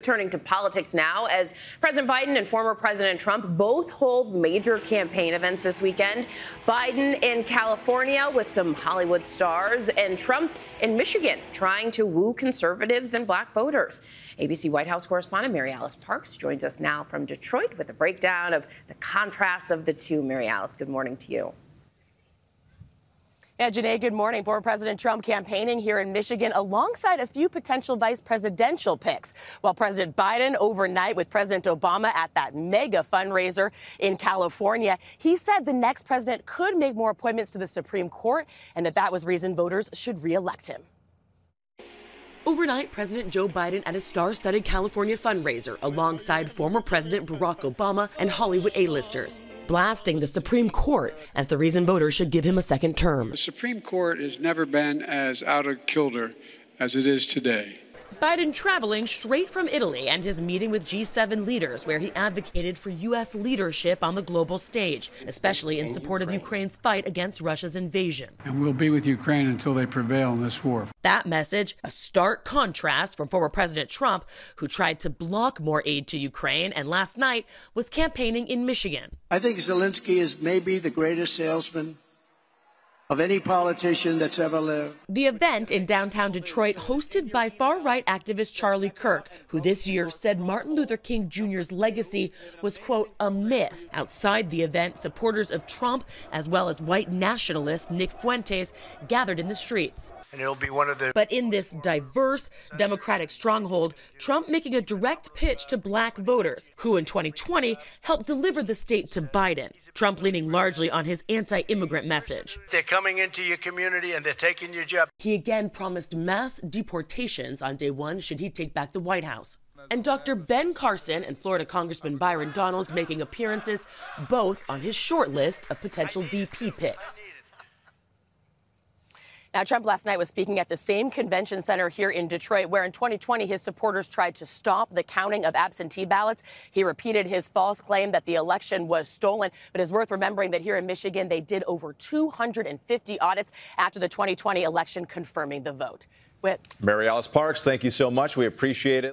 Turning to politics now, as President Biden and former President Trump both hold major campaign events this weekend. Biden in California with some Hollywood stars, and Trump in Michigan trying to woo conservatives and black voters. ABC White House correspondent Mary Alice Parks joins us now from Detroit with a breakdown of the contrast of the two. Mary Alice, good morning to you. Yeah, Janai, good morning. Former President Trump campaigning here in Michigan alongside a few potential vice presidential picks. While President Biden overnight with President Obama at that mega fundraiser in California, he said the next president could make more appointments to the Supreme Court and that that was reason voters should reelect him. Overnight, President Joe Biden at a star studded California fundraiser alongside former President Barack Obama and Hollywood A-listers, blasting the Supreme Court as the reason voters should give him a second term. The Supreme Court has never been as out of kilter as it is today. Biden traveling straight from Italy and his meeting with G7 leaders, where he advocated for U.S. leadership on the global stage, especially in support of Ukraine's fight against Russia's invasion. And we'll be with Ukraine until they prevail in this war. That message, a stark contrast from former President Trump, who tried to block more aid to Ukraine and last night was campaigning in Michigan. I think Zelensky is maybe the greatest salesman of any politician that's ever lived. The event in downtown Detroit, hosted by far right activist Charlie Kirk, who this year said Martin Luther King Jr.'s legacy was, quote, a myth. Outside the event, supporters of Trump, as well as white nationalist Nick Fuentes, gathered in the streets. And it'll be one of the. But in this diverse Democratic stronghold, Trump making a direct pitch to black voters, who in 2020 helped deliver the state to Biden. Trump leaning largely on his anti immigrant message. They're coming into your community and they're taking your job. He again promised mass deportations on day one should he take back the White House. And Dr. Ben Carson and Florida Congressman Byron Donalds making appearances, both on his short list of potential VP picks. Now, Trump last night was speaking at the same convention center here in Detroit, where in 2020 his supporters tried to stop the counting of absentee ballots. He repeated his false claim that the election was stolen. But it's worth remembering that here in Michigan, they did over 250 audits after the 2020 election confirming the vote. Whit. Mary Alice Parks, thank you so much. We appreciate it.